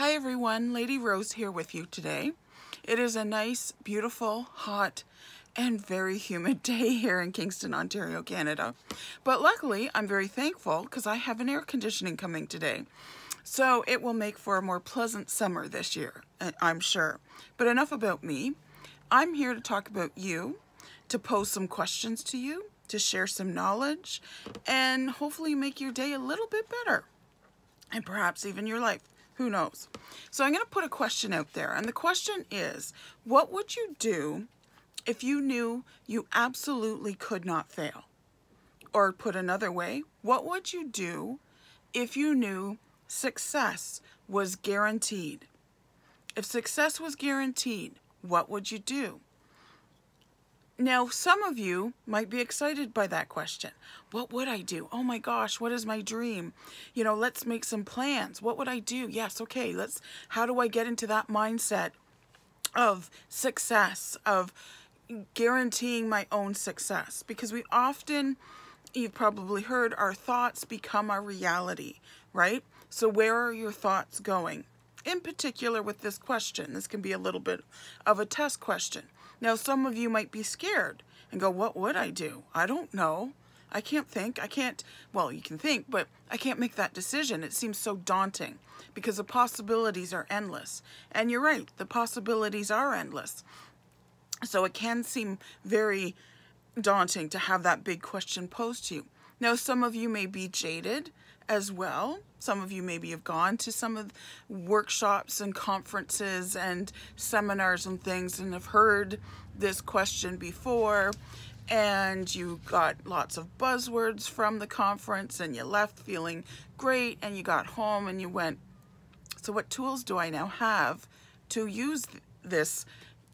Hi everyone, Lady Rose here with you today. It is a nice, beautiful, hot, and very humid day here in Kingston, Ontario, Canada. But luckily, I'm very thankful because I have an air conditioning coming today. So it will make for a more pleasant summer this year, I'm sure. But enough about me. I'm here to talk about you, to pose some questions to you, to share some knowledge, and hopefully make your day a little bit better. And perhaps even your life. Who knows? So I'm going to put a question out there. And the question is, what would you do if you knew you absolutely could not fail? Or put another way, what would you do if you knew success was guaranteed? If success was guaranteed, what would you do? Now, some of you might be excited by that question. What would I do? Oh my gosh, what is my dream? You know, let's make some plans. What would I do? Yes, okay, let's, how do I get into that mindset of success, of guaranteeing my own success? Because we often, you've probably heard, our thoughts become our reality, right? So where are your thoughts going? In particular with this question, this can be a little bit of a test question. Now, some of you might be scared and go, what would I do? I don't know. I can't think. I can't, well, you can think, but I can't make that decision. It seems so daunting because the possibilities are endless. And you're right, the possibilities are endless. So it can seem very daunting to have that big question posed to you. Now, some of you may be jaded as well. Some of you maybe have gone to some of workshops and conferences and seminars and things and have heard this question before and you got lots of buzzwords from the conference and you left feeling great and you got home and you went, so what tools do I now have to use this,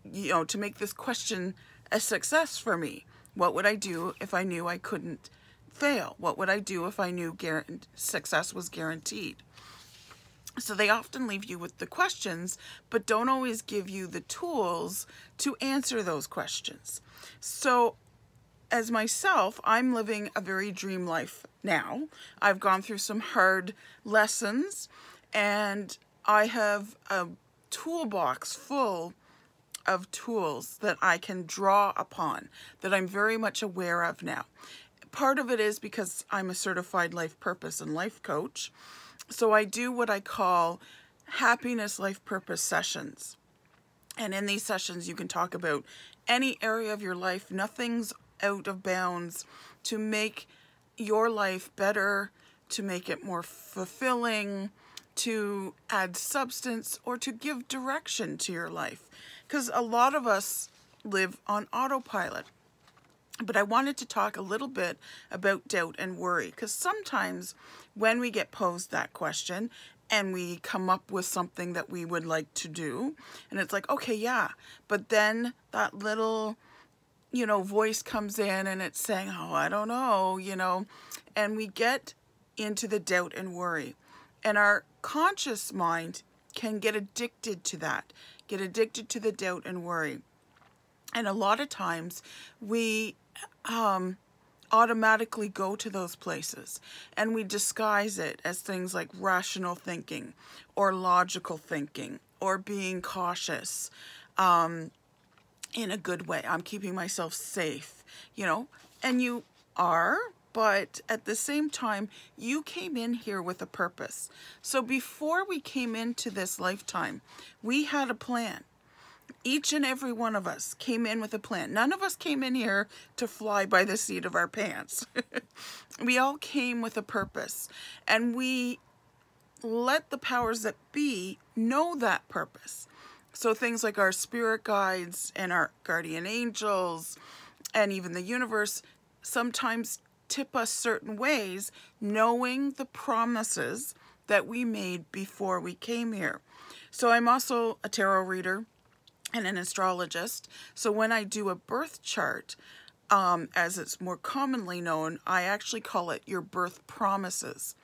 you know, to make this question a success for me? What would I do if I knew I couldn't fail? What would I do if I knew success was guaranteed? So they often leave you with the questions, but don't always give you the tools to answer those questions. So as myself, I'm living a very dream life now. I've gone through some hard lessons and I have a toolbox full of tools that I can draw upon that I'm very much aware of now part of it is because I'm a certified life purpose and life coach. So I do what I call happiness life purpose sessions. And in these sessions, you can talk about any area of your life. Nothing's out of bounds to make your life better, to make it more fulfilling, to add substance, or to give direction to your life. Because a lot of us live on autopilot. But I wanted to talk a little bit about doubt and worry because sometimes when we get posed that question and we come up with something that we would like to do and it's like, okay, yeah, but then that little, you know, voice comes in and it's saying, oh, I don't know, you know, and we get into the doubt and worry. And our conscious mind can get addicted to that, get addicted to the doubt and worry. And a lot of times we um, automatically go to those places and we disguise it as things like rational thinking or logical thinking or being cautious um, in a good way. I'm keeping myself safe, you know, and you are, but at the same time, you came in here with a purpose. So before we came into this lifetime, we had a plan each and every one of us came in with a plan. None of us came in here to fly by the seat of our pants. we all came with a purpose and we let the powers that be know that purpose. So things like our spirit guides and our guardian angels and even the universe sometimes tip us certain ways knowing the promises that we made before we came here. So I'm also a tarot reader and an astrologist. So when I do a birth chart, um, as it's more commonly known, I actually call it your birth promises.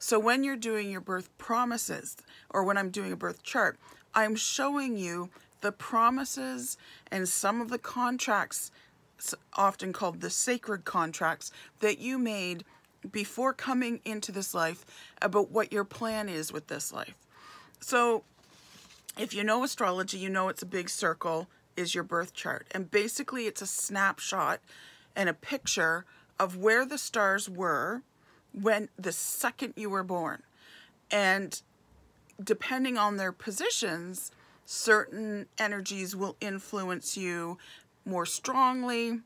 So when you're doing your birth promises, or when I'm doing a birth chart, I'm showing you the promises and some of the contracts, often called the sacred contracts, that you made before coming into this life about what your plan is with this life. So if you know astrology, you know it's a big circle is your birth chart. And basically it's a snapshot and a picture of where the stars were when the second you were born. And depending on their positions, certain energies will influence you more strongly.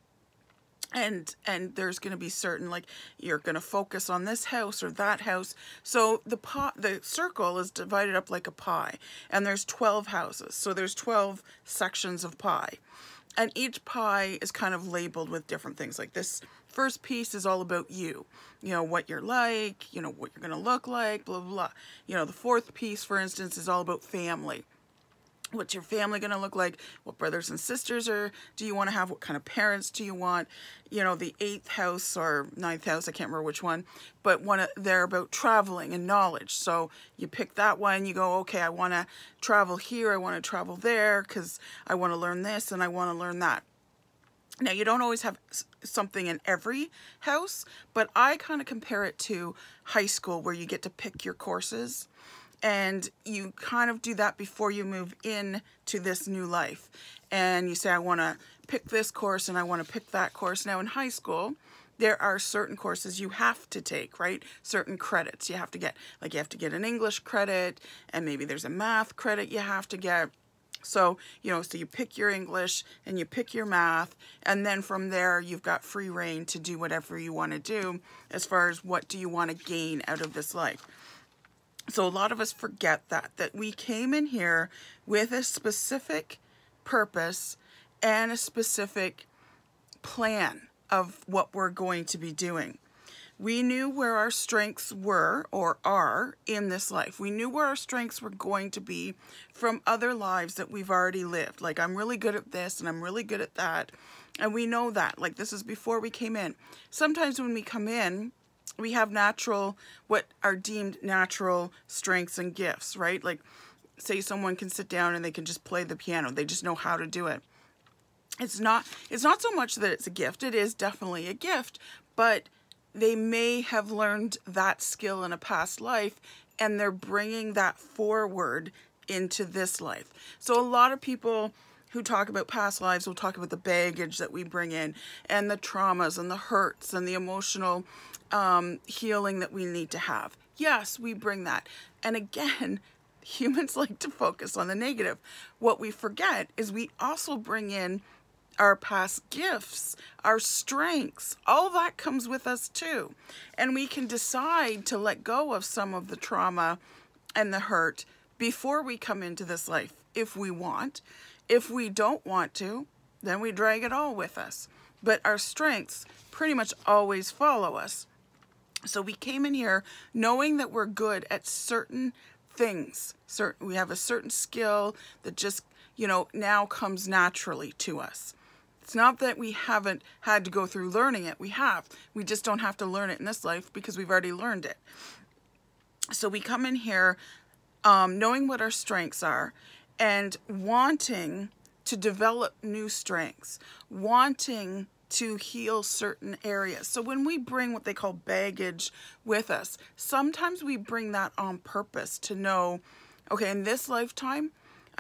And and there's going to be certain like you're going to focus on this house or that house. So the pot the circle is divided up like a pie and there's 12 houses. So there's 12 sections of pie. And each pie is kind of labeled with different things like this first piece is all about you. You know what you're like you know what you're going to look like blah blah blah. You know the fourth piece for instance is all about family. What's your family going to look like? What brothers and sisters are do you want to have? What kind of parents do you want? You know the eighth house or ninth house i can't remember which one but one they're about traveling and knowledge. So you pick that one you go okay i want to travel here i want to travel there because i want to learn this and i want to learn that. Now you don't always have something in every house but i kind of compare it to high school where you get to pick your courses and you kind of do that before you move in to this new life and you say i want to pick this course and i want to pick that course now in high school there are certain courses you have to take, right? Certain credits you have to get. Like you have to get an English credit and maybe there's a math credit you have to get. So, you know, so you pick your English and you pick your math, and then from there you've got free reign to do whatever you want to do as far as what do you want to gain out of this life. So a lot of us forget that, that we came in here with a specific purpose and a specific plan of what we're going to be doing. We knew where our strengths were or are in this life. We knew where our strengths were going to be from other lives that we've already lived. Like, I'm really good at this and I'm really good at that. And we know that. Like, this is before we came in. Sometimes when we come in, we have natural, what are deemed natural strengths and gifts, right? Like, say someone can sit down and they can just play the piano. They just know how to do it. It's not, it's not so much that it's a gift. It is definitely a gift, but they may have learned that skill in a past life and they're bringing that forward into this life. So a lot of people who talk about past lives will talk about the baggage that we bring in and the traumas and the hurts and the emotional um, healing that we need to have. Yes, we bring that. And again, humans like to focus on the negative. What we forget is we also bring in our past gifts, our strengths, all that comes with us too. And we can decide to let go of some of the trauma and the hurt before we come into this life if we want. If we don't want to, then we drag it all with us. But our strengths pretty much always follow us. So we came in here knowing that we're good at certain things. Certain we have a certain skill that just, you know, now comes naturally to us. It's not that we haven't had to go through learning it. We have. We just don't have to learn it in this life because we've already learned it. So we come in here um, knowing what our strengths are and wanting to develop new strengths, wanting to heal certain areas. So when we bring what they call baggage with us, sometimes we bring that on purpose to know, okay, in this lifetime,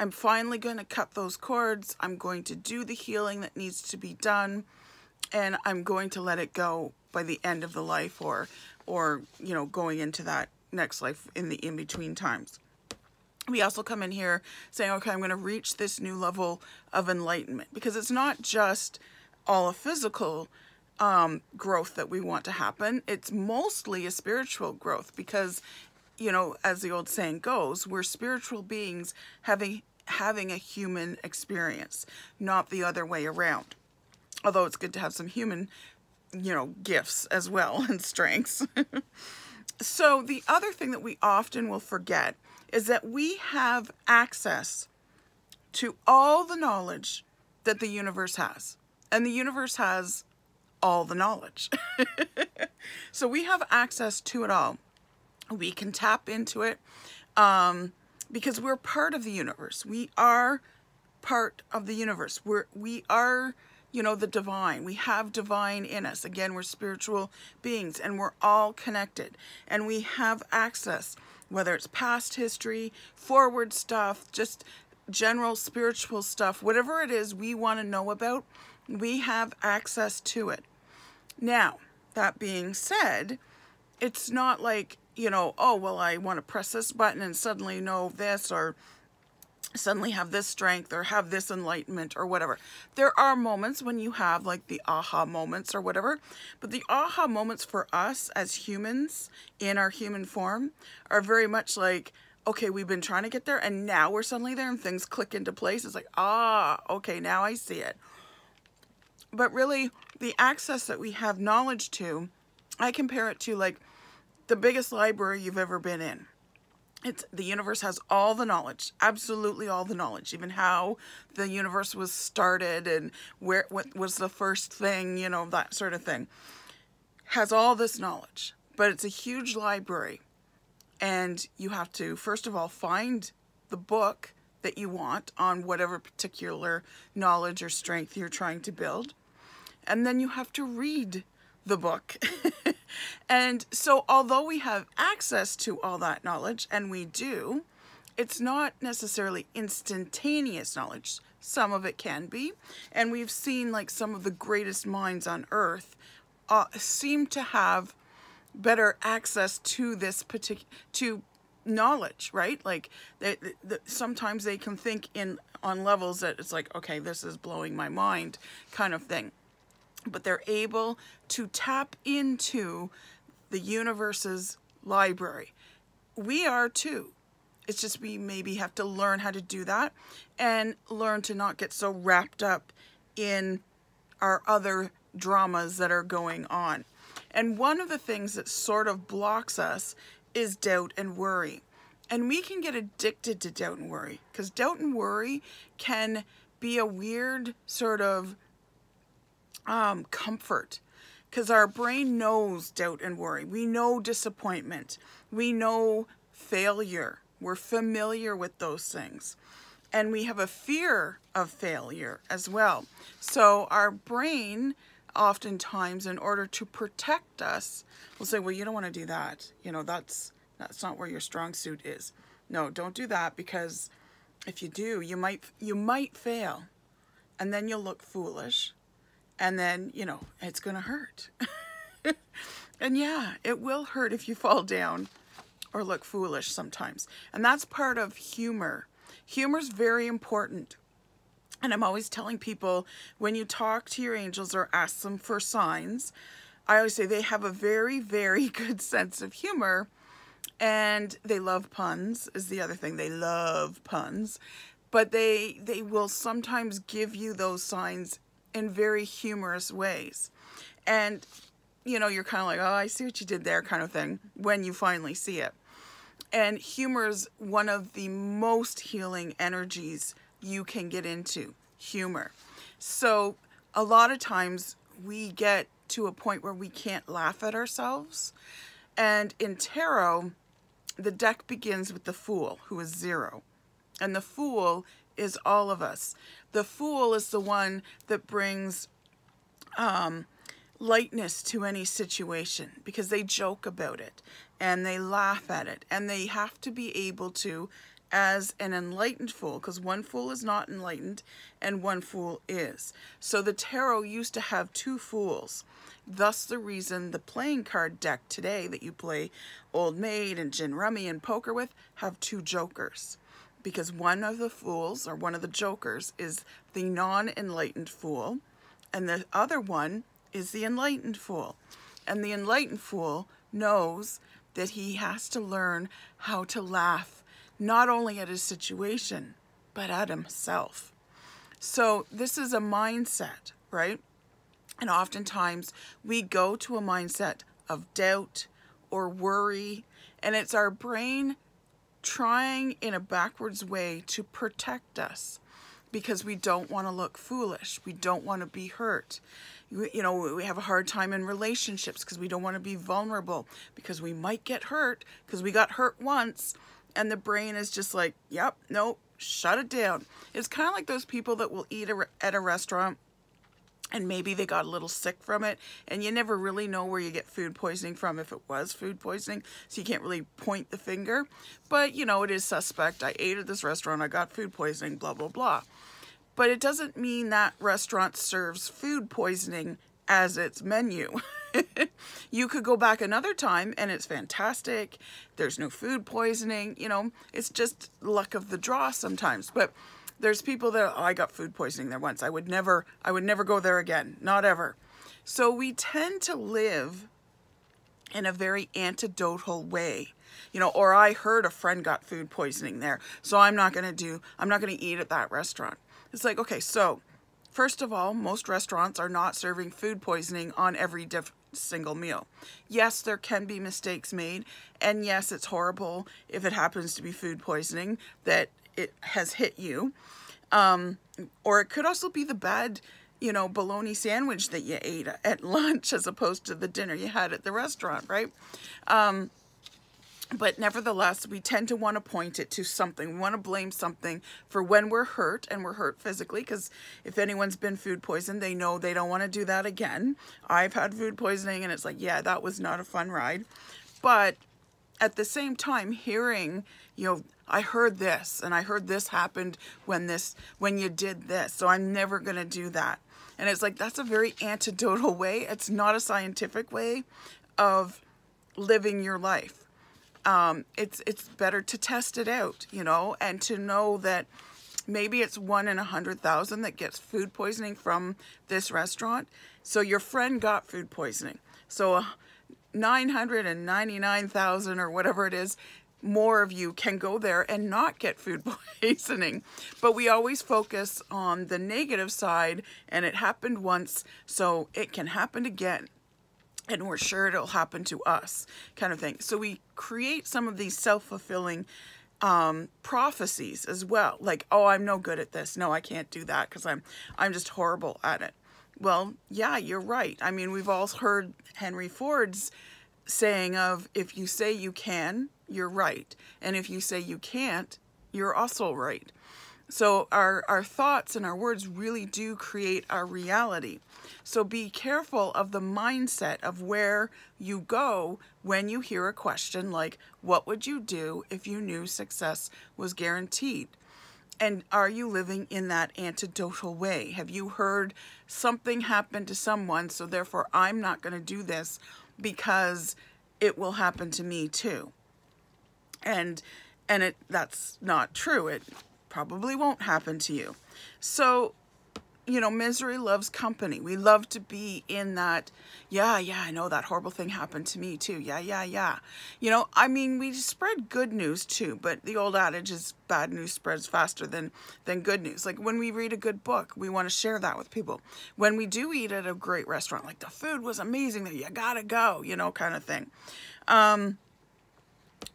I'm finally going to cut those cords. I'm going to do the healing that needs to be done and I'm going to let it go by the end of the life or or you know going into that next life in the in-between times. We also come in here saying, okay, I'm going to reach this new level of enlightenment because it's not just all a physical um, growth that we want to happen. It's mostly a spiritual growth because, you know, as the old saying goes, we're spiritual beings having having a human experience, not the other way around. Although it's good to have some human, you know, gifts as well and strengths. so the other thing that we often will forget is that we have access to all the knowledge that the universe has and the universe has all the knowledge. so we have access to it all. We can tap into it um, because we're part of the universe. We are part of the universe. We're, we are, you know, the divine. We have divine in us. Again, we're spiritual beings and we're all connected and we have access whether it's past history, forward stuff, just general spiritual stuff, whatever it is we want to know about, we have access to it. Now, that being said, it's not like, you know, oh, well, I want to press this button and suddenly know this or suddenly have this strength or have this enlightenment or whatever. There are moments when you have like the aha moments or whatever, but the aha moments for us as humans in our human form are very much like, okay, we've been trying to get there and now we're suddenly there and things click into place. It's like, ah, okay, now I see it. But really, the access that we have knowledge to, I compare it to like the biggest library you've ever been in. It's the universe has all the knowledge absolutely all the knowledge even how the universe was started and where what was the first thing you know that sort of thing has all this knowledge. But it's a huge library and you have to first of all find the book that you want on whatever particular knowledge or strength you're trying to build. And then you have to read the book And so, although we have access to all that knowledge, and we do, it's not necessarily instantaneous knowledge. Some of it can be. And we've seen like some of the greatest minds on earth uh, seem to have better access to this particular, to knowledge, right? Like they, they, sometimes they can think in on levels that it's like, okay, this is blowing my mind kind of thing. But they're able to tap into the universe's library. We are too. It's just we maybe have to learn how to do that and learn to not get so wrapped up in our other dramas that are going on. And one of the things that sort of blocks us is doubt and worry. And we can get addicted to doubt and worry because doubt and worry can be a weird sort of um, comfort because our brain knows doubt and worry. We know disappointment. We know failure. We're familiar with those things. And we have a fear of failure as well. So our brain, oftentimes, in order to protect us, will say, well, you don't want to do that. You know, that's, that's not where your strong suit is. No, don't do that because if you do, you might, you might fail. And then you'll look foolish and then, you know, it's going to hurt. and yeah, it will hurt if you fall down or look foolish sometimes. And that's part of humor. Humor is very important. And I'm always telling people when you talk to your angels or ask them for signs, I always say they have a very, very good sense of humor and they love puns is the other thing. They love puns, but they they will sometimes give you those signs in very humorous ways. And, you know, you're kind of like, oh, I see what you did there, kind of thing, when you finally see it. And humor is one of the most healing energies you can get into humor. So, a lot of times we get to a point where we can't laugh at ourselves. And in tarot, the deck begins with the Fool, who is zero. And the Fool is all of us. The fool is the one that brings um, lightness to any situation because they joke about it and they laugh at it and they have to be able to as an enlightened fool because one fool is not enlightened and one fool is. So the tarot used to have two fools. Thus the reason the playing card deck today that you play Old Maid and Gin Rummy and poker with have two jokers because one of the fools or one of the jokers is the non-enlightened fool and the other one is the enlightened fool. And the enlightened fool knows that he has to learn how to laugh not only at his situation but at himself. So this is a mindset, right? And oftentimes we go to a mindset of doubt or worry and it's our brain trying in a backwards way to protect us because we don't want to look foolish. We don't want to be hurt. You know, we have a hard time in relationships because we don't want to be vulnerable because we might get hurt because we got hurt once and the brain is just like, yep, nope, shut it down. It's kind of like those people that will eat at a restaurant and maybe they got a little sick from it and you never really know where you get food poisoning from if it was food poisoning so you can't really point the finger. But you know it is suspect. I ate at this restaurant i got food poisoning blah blah blah. But it doesn't mean that restaurant serves food poisoning as its menu. You could go back another time and it's fantastic. There's no food poisoning you know it's just luck of the draw sometimes. But there's people that oh, I got food poisoning there once. I would never I would never go there again. Not ever. So we tend to live in a very antidotal way. You know, or I heard a friend got food poisoning there. So I'm not going to do I'm not going to eat at that restaurant. It's like, okay, so first of all, most restaurants are not serving food poisoning on every single meal. Yes, there can be mistakes made, and yes, it's horrible if it happens to be food poisoning that it has hit you. Um, or it could also be the bad, you know, bologna sandwich that you ate at lunch as opposed to the dinner you had at the restaurant, right? Um, but nevertheless, we tend to want to point it to something. We want to blame something for when we're hurt, and we're hurt physically, because if anyone's been food poisoned, they know they don't want to do that again. I've had food poisoning, and it's like, yeah, that was not a fun ride. But at the same time, hearing, you know, I heard this and I heard this happened when this when you did this. So I'm never going to do that. And it's like that's a very antidotal way. It's not a scientific way of living your life. Um, it's it's better to test it out, you know, and to know that maybe it's one in a hundred thousand that gets food poisoning from this restaurant. So your friend got food poisoning. So uh, 999,000 or whatever it is more of you can go there and not get food poisoning. But we always focus on the negative side, and it happened once, so it can happen again. And we're sure it'll happen to us, kind of thing. So we create some of these self fulfilling um, prophecies as well. Like, oh, I'm no good at this. No, I can't do that because I'm I'm just horrible at it. Well, yeah, you're right. I mean, we've all heard Henry Ford's saying of if you say you can, you're right. And if you say you can't, you're also right. So our, our thoughts and our words really do create our reality. So be careful of the mindset of where you go when you hear a question like, what would you do if you knew success was guaranteed? And are you living in that antidotal way? Have you heard something happen to someone, so therefore I'm not going to do this because it will happen to me too? And and it that's not true. It probably won't happen to you. So you know, misery loves company. We love to be in that, yeah, yeah, I know that horrible thing happened to me too. Yeah, yeah, yeah. You know, I mean, we spread good news too, but the old adage is bad news spreads faster than, than good news. Like when we read a good book, we want to share that with people. When we do eat at a great restaurant, like the food was amazing there, you gotta go, you know, kind of thing. Um,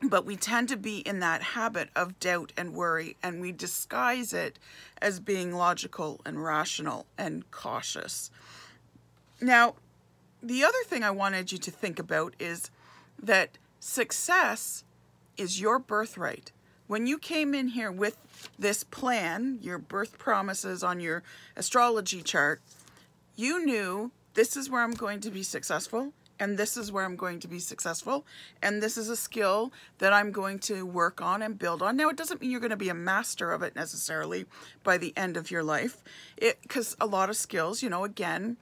but we tend to be in that habit of doubt and worry, and we disguise it as being logical and rational and cautious. Now, the other thing I wanted you to think about is that success is your birthright. When you came in here with this plan, your birth promises on your astrology chart, you knew this is where I'm going to be successful and this is where I'm going to be successful and this is a skill that I'm going to work on and build on. Now it doesn't mean you're going to be a master of it necessarily by the end of your life. It cuz a lot of skills, you know, again,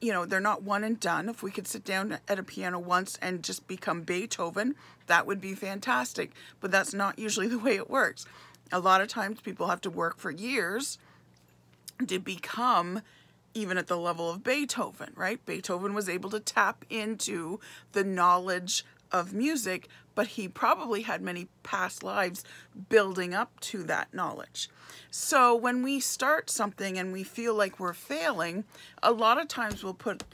you know, they're not one and done. If we could sit down at a piano once and just become Beethoven, that would be fantastic. But that's not usually the way it works. A lot of times people have to work for years to become even at the level of Beethoven, right? Beethoven was able to tap into the knowledge of music, but he probably had many past lives building up to that knowledge. So when we start something and we feel like we're failing, a lot of times we'll put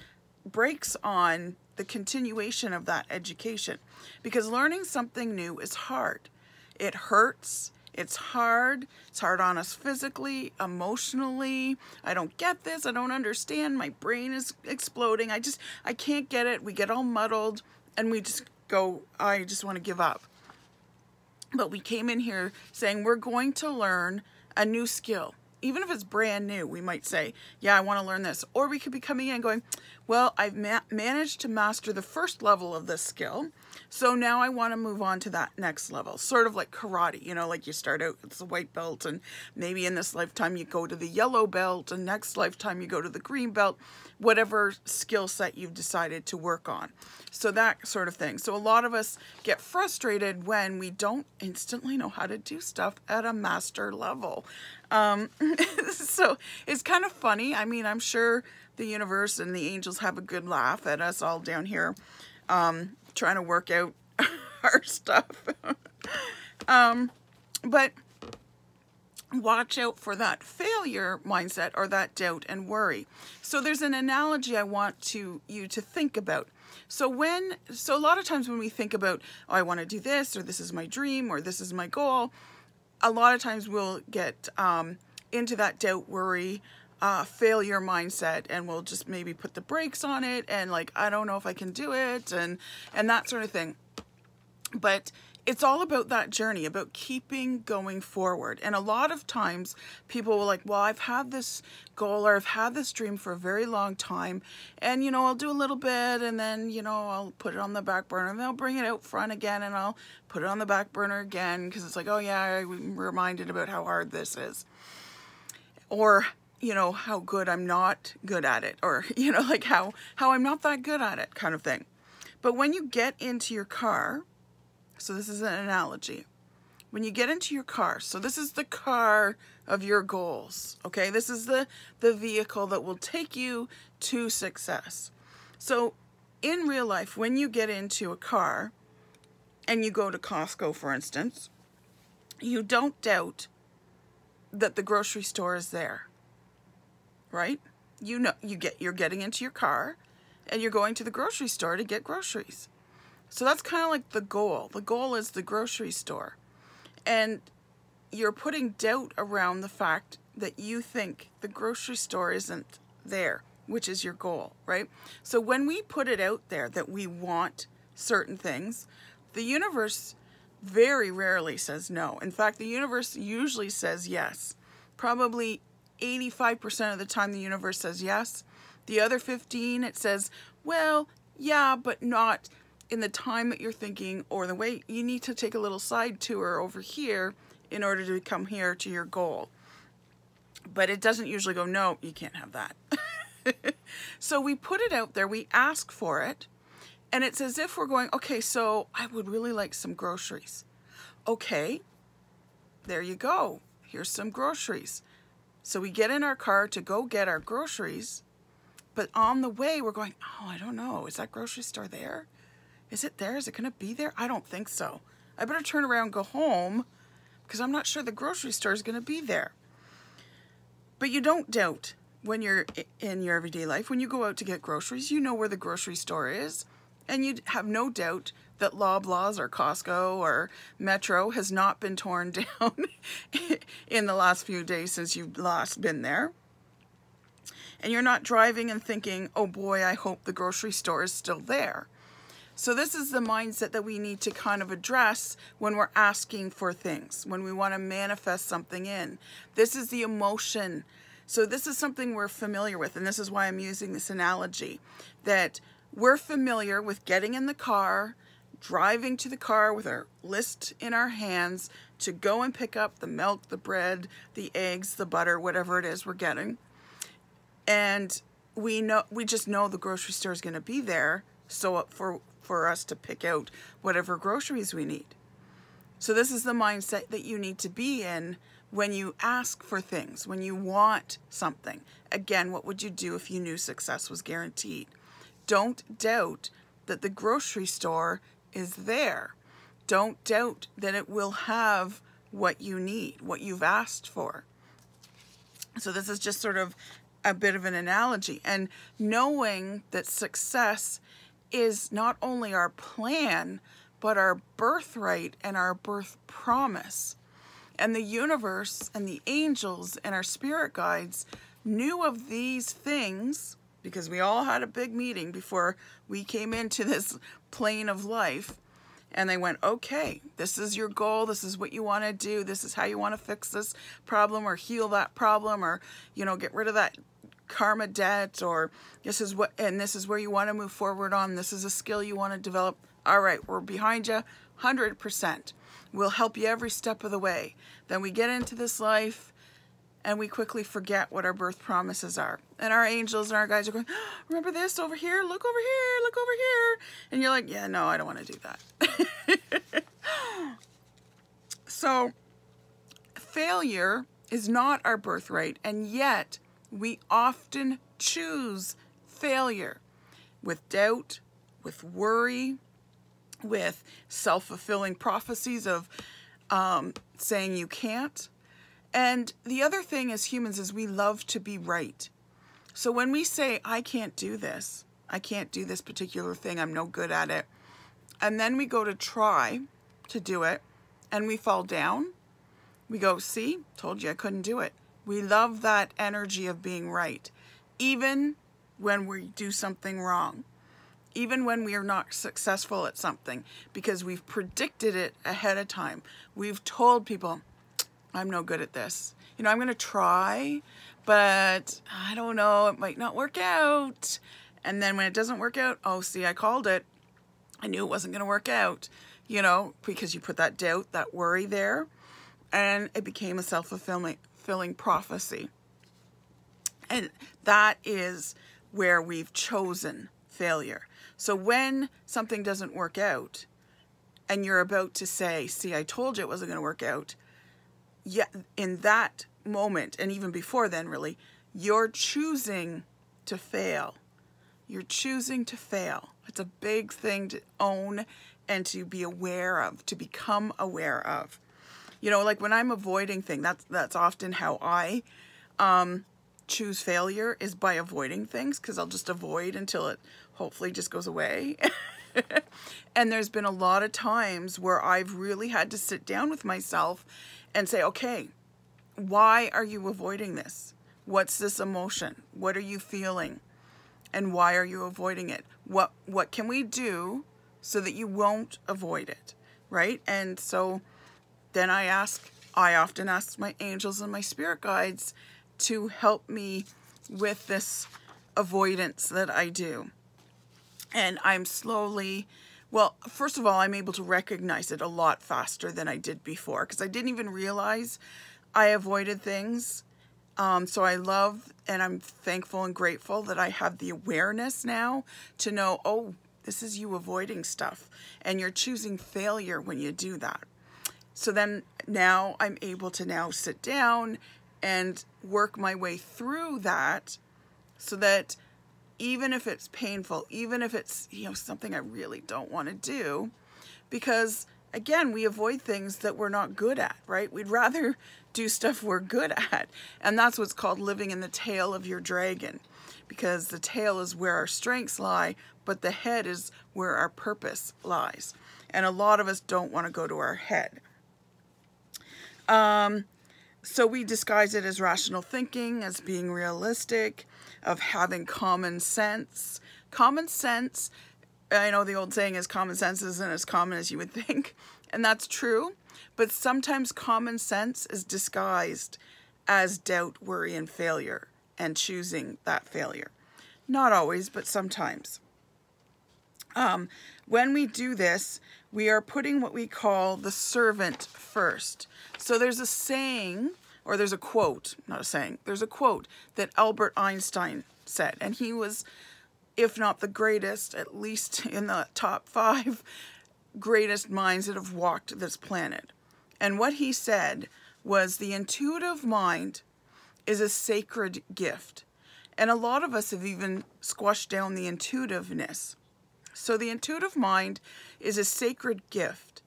brakes on the continuation of that education because learning something new is hard. It hurts, it's hard. It's hard on us physically, emotionally. I don't get this. I don't understand. My brain is exploding. I just, I can't get it. We get all muddled and we just go, I just want to give up. But we came in here saying we're going to learn a new skill. even if it's brand new, we might say, yeah, I want to learn this. Or we could be coming in going, well, I've ma managed to master the first level of this skill. So now I want to move on to that next level, sort of like karate, you know, like you start out with the white belt and maybe in this lifetime you go to the yellow belt and next lifetime you go to the green belt, whatever skill set you've decided to work on. So that sort of thing. So a lot of us get frustrated when we don't instantly know how to do stuff at a master level. Um, so it's kind of funny. I mean, I'm sure the universe and the angels have a good laugh at us all down here um, trying to work out our stuff. um, but watch out for that failure mindset or that doubt and worry. So there's an analogy I want to you to think about. So when so a lot of times when we think about oh I want to do this or this is my dream or this is my goal, a lot of times we'll get um, into that doubt, worry, uh, failure mindset and we'll just maybe put the brakes on it and like I don't know if I can do it and and that sort of thing. But it's all about that journey, about keeping going forward. And a lot of times people will like, well, I've had this goal or I've had this dream for a very long time. And, you know, I'll do a little bit and then, you know, I'll put it on the back burner and then I'll bring it out front again and I'll put it on the back burner again because it's like, oh, yeah, I'm reminded about how hard this is. Or, you know, how good I'm not good at it or, you know, like how, how I'm not that good at it kind of thing. But when you get into your car, so this is an analogy. When you get into your car, so this is the car of your goals, okay? This is the, the vehicle that will take you to success. So in real life, when you get into a car and you go to Costco, for instance, you don't doubt that the grocery store is there, right? You know, you get, you're getting into your car and you're going to the grocery store to get groceries. So that's kind of like the goal. The goal is the grocery store. And you're putting doubt around the fact that you think the grocery store isn't there, which is your goal, right? So when we put it out there that we want certain things, the universe very rarely says no. In fact, the universe usually says yes. Probably 85% of the time the universe says yes. The other 15 it says, well, yeah, but not in the time that you're thinking or the way you need to take a little side tour over here in order to come here to your goal. But it doesn't usually go, no, you can't have that. so we put it out there, we ask for it, and it's as if we're going, okay, so I would really like some groceries. Okay, there you go. Here's some groceries. So we get in our car to go get our groceries, but on the way we're going, oh, I don't know, is that grocery store there? Is it there? Is it going to be there? I don't think so. I better turn around go home because I'm not sure the grocery store is going to be there. But you don't doubt when you're in your everyday life. When you go out to get groceries, you know where the grocery store is. And you have no doubt that Loblaws or Costco or Metro has not been torn down in the last few days since you've last been there. And you're not driving and thinking, oh boy, I hope the grocery store is still there. So this is the mindset that we need to kind of address when we're asking for things, when we want to manifest something in. This is the emotion. So this is something we're familiar with, and this is why I'm using this analogy, that we're familiar with getting in the car, driving to the car with our list in our hands to go and pick up the milk, the bread, the eggs, the butter, whatever it is we're getting. And we know we just know the grocery store is going to be there. So for for us to pick out whatever groceries we need. So this is the mindset that you need to be in when you ask for things, when you want something. Again, what would you do if you knew success was guaranteed? Don't doubt that the grocery store is there. Don't doubt that it will have what you need, what you've asked for. So this is just sort of a bit of an analogy. And knowing that success is not only our plan, but our birthright and our birth promise. And the universe and the angels and our spirit guides knew of these things because we all had a big meeting before we came into this plane of life. and they went, okay, this is your goal. This is what you want to do. This is how you want to fix this problem or heal that problem or, you know, get rid of that karma debt or this is what, and this is where you want to move forward on. This is a skill you want to develop. All right, we're behind you 100%. We'll help you every step of the way. Then we get into this life and we quickly forget what our birth promises are. And our angels and our guides are going, oh, remember this over here? Look over here, look over here. And you're like, yeah, no, I don't want to do that. so failure is not our birthright, and yet we often choose failure with doubt, with worry, with self-fulfilling prophecies of um, saying you can't. And the other thing as humans is we love to be right. So when we say, I can't do this, I can't do this particular thing, I'm no good at it, and then we go to try to do it and we fall down, we go, see, told you I couldn't do it. We love that energy of being right, even when we do something wrong, even when we are not successful at something, because we've predicted it ahead of time. We've told people, I'm no good at this. You know, I'm going to try, but I don't know, it might not work out. And then when it doesn't work out, oh, see, I called it. I knew it wasn't going to work out, you know, because you put that doubt, that worry there, and it became a self-fulfilling fulfilling prophecy. And that is where we've chosen failure. So when something doesn't work out and you're about to say, see, I told you it wasn't going to work out, yet in that moment, and even before then really, you're choosing to fail. You're choosing to fail. It's a big thing to own and to be aware of, to become aware of. You know, like when I'm avoiding things, that's that's often how I um, choose failure is by avoiding things because I'll just avoid until it hopefully just goes away. and there's been a lot of times where I've really had to sit down with myself and say, okay, why are you avoiding this? What's this emotion? What are you feeling? And why are you avoiding it? What what can we do so that you won't avoid it? Right? And so then I ask, I often ask my angels and my spirit guides to help me with this avoidance that I do. And I'm slowly, well, first of all, I'm able to recognize it a lot faster than I did before because I didn't even realize I avoided things. Um, so I love and I'm thankful and grateful that I have the awareness now to know, oh, this is you avoiding stuff. And you're choosing failure when you do that. So then now I'm able to now sit down and work my way through that so that even if it's painful, even if it's, you know, something I really don't want to do, because again, we avoid things that we're not good at, right? We'd rather do stuff we're good at. And that's what's called living in the tail of your dragon, because the tail is where our strengths lie, but the head is where our purpose lies. And a lot of us don't want to go to our head. Um, so we disguise it as rational thinking, as being realistic, of having common sense. Common sense, I know the old saying is common sense isn't as common as you would think, and that's true, but sometimes common sense is disguised as doubt, worry, and failure, and choosing that failure. Not always, but sometimes. Um, when we do this, we are putting what we call the servant first. So there's a saying, or there's a quote, not a saying, there's a quote that Albert Einstein said, and he was, if not the greatest, at least in the top five greatest minds that have walked this planet. And what he said was the intuitive mind is a sacred gift. And a lot of us have even squashed down the intuitiveness. So the intuitive mind is a sacred gift.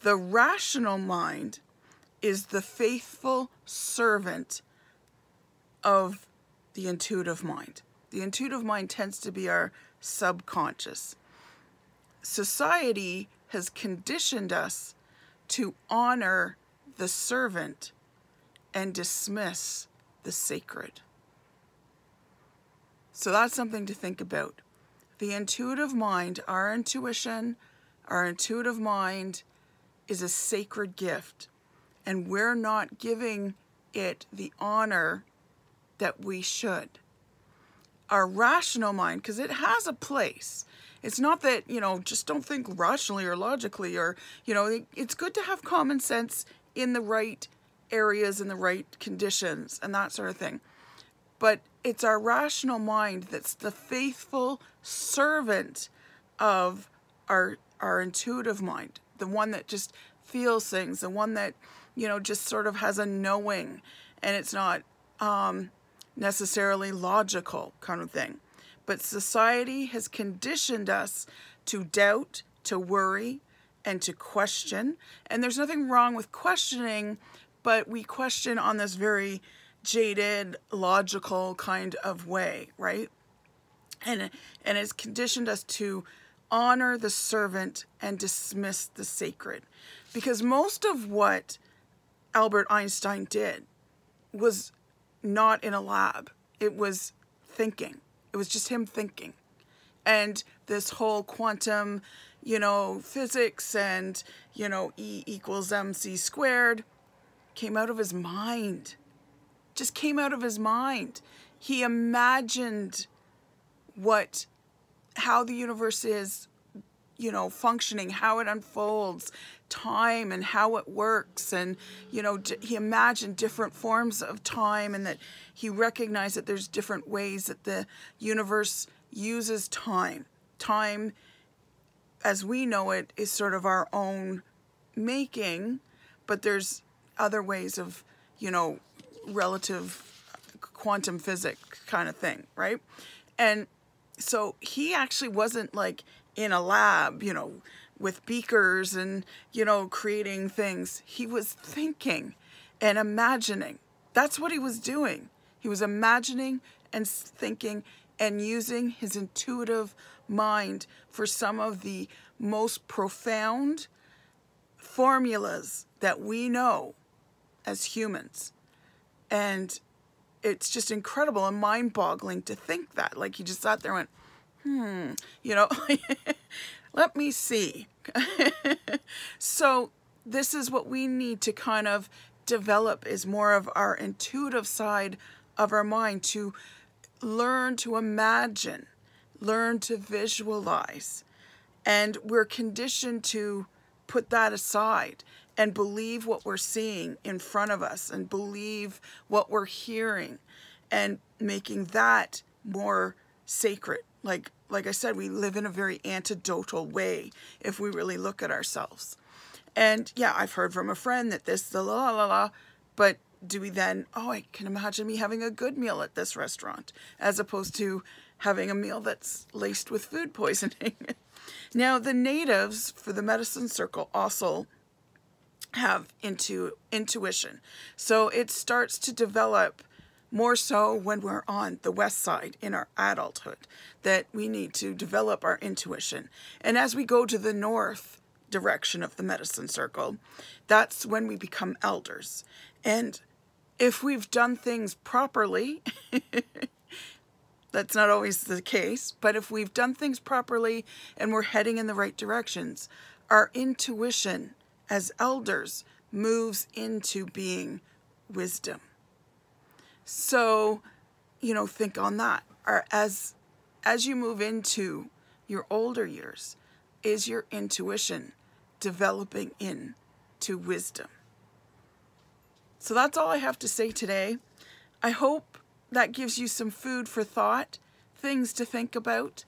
The rational mind is the faithful servant of the intuitive mind. The intuitive mind tends to be our subconscious. Society has conditioned us to honor the servant and dismiss the sacred. So that's something to think about the intuitive mind, our intuition, Our intuitive mind is a sacred gift, and we're not giving it the honor that we should. Our rational mind, because it has a place. It's not that, you know, just don't think rationally or logically, or, you know, it's good to have common sense in the right areas and the right conditions and that sort of thing. But it's our rational mind that's the faithful servant of our our intuitive mind, the one that just feels things, the one that you know just sort of has a knowing, and it's not um, necessarily logical kind of thing. But society has conditioned us to doubt, to worry, and to question. And there's nothing wrong with questioning, but we question on this very jaded, logical kind of way, right? And and it's conditioned us to honor the servant and dismiss the sacred. Because most of what Albert Einstein did was not in a lab. It was thinking. It was just him thinking. And this whole quantum, you know, physics and, you know, E equals mc squared came out of his mind just came out of his mind. He imagined what how the universe is you know functioning how it unfolds time and how it works and you know he imagined different forms of time and that he recognized that there's different ways that the universe uses time time as we know it is sort of our own making but there's other ways of you know relative quantum physics kind of thing, right? And so he actually wasn't like in a lab, you know, with beakers and, you know, creating things. He was thinking and imagining. That's what he was doing. He was imagining and thinking and using his intuitive mind for some of the most profound formulas that we know as humans. And it's just incredible and mind boggling to think that. Like he just sat there and went, hmm, you know, let me see. so this is what we need to kind of develop is more of our intuitive side of our mind to learn to imagine, learn to visualize. And we're conditioned to put that aside and believe what we're seeing in front of us and believe what we're hearing and making that more sacred. Like like I said, we live in a very antidotal way if we really look at ourselves. And yeah, I've heard from a friend that this the la la la, but do we then, oh, I can imagine me having a good meal at this restaurant as opposed to having a meal that's laced with food poisoning. now, the natives for the medicine circle also have into intuition. So it starts to develop more so when we're on the west side in our adulthood that we need to develop our intuition. And as we go to the north direction of the medicine circle, that's when we become elders. And if we've done things properly, that's not always the case, but if we've done things properly and we're heading in the right directions, our intuition as elders moves into being wisdom. So, you know, think on that. Or as as you move into your older years, is your intuition developing into wisdom? So that's all I have to say today. I hope that gives you some food for thought, things to think about,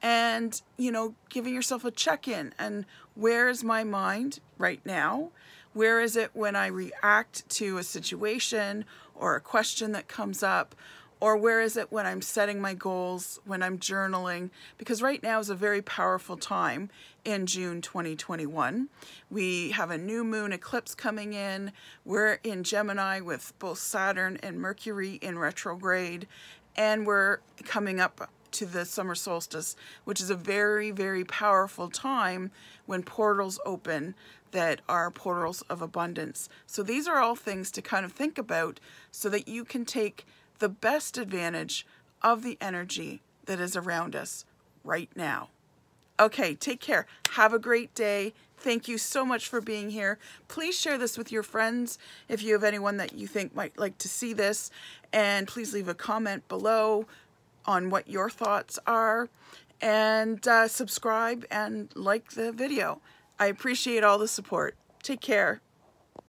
and, you know, giving yourself a check in and where is my mind right now? Where is it when I react to a situation or a question that comes up? Or where is it when I'm setting my goals, when I'm journaling? Because right now is a very powerful time in June 2021. We have a new moon eclipse coming in. We're in Gemini with both Saturn and Mercury in retrograde. And we're coming up to the summer solstice, which is a very, very powerful time when portals open that are portals of abundance. So these are all things to kind of think about so that you can take the best advantage of the energy that is around us right now. Okay, take care. Have a great day. Thank you so much for being here. Please share this with your friends if you have anyone that you think might like to see this. And please leave a comment below on what your thoughts are. And uh, subscribe and like the video. I appreciate all the support. Take care.